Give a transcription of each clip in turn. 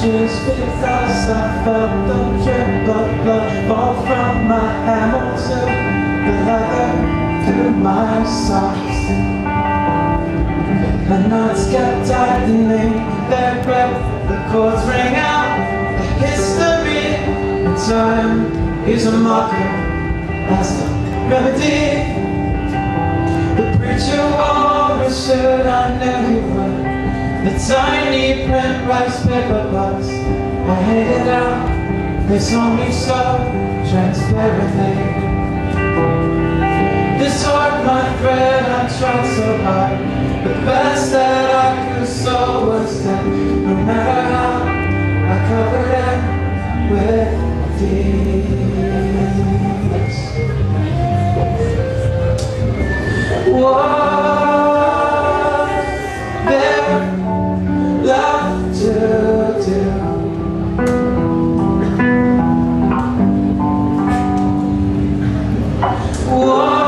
shoes because I felt the drip of blood fall from my hammer to the leather through my socks. The knots kept tightening their grip, the chords ring out the history. And time is a marker, that's the remedy. The preacher always should, I would. The tiny print rice paper box I hate it They saw me so transparently This heart, my friend, I tried so hard. The best that I could sew was that No matter how I covered it with these Whoa till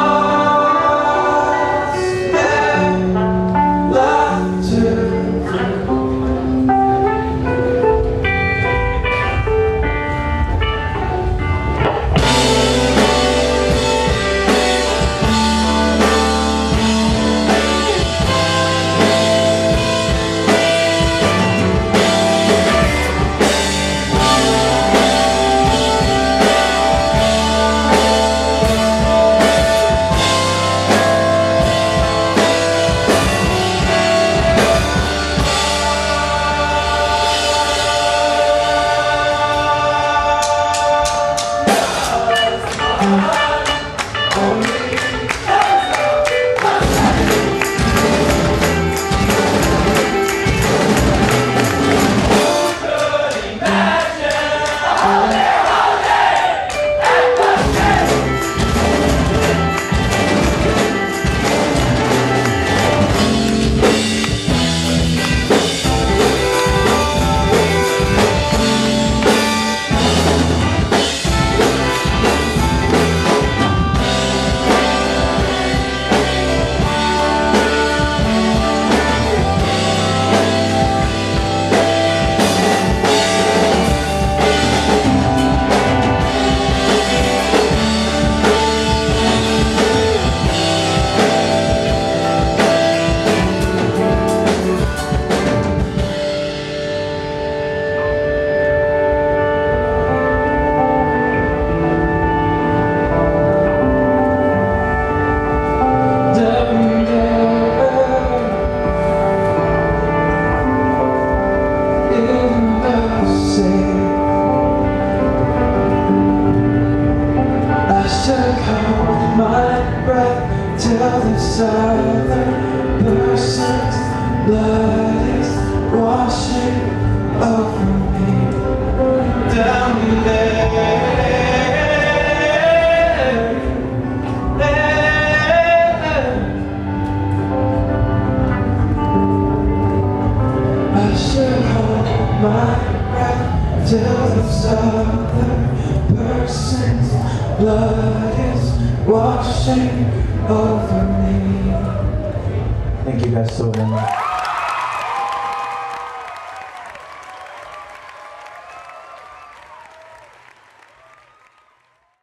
other person's blood is washing over me down there. I should hold my breath till this person's blood is washing over me. Thank you guys so very much.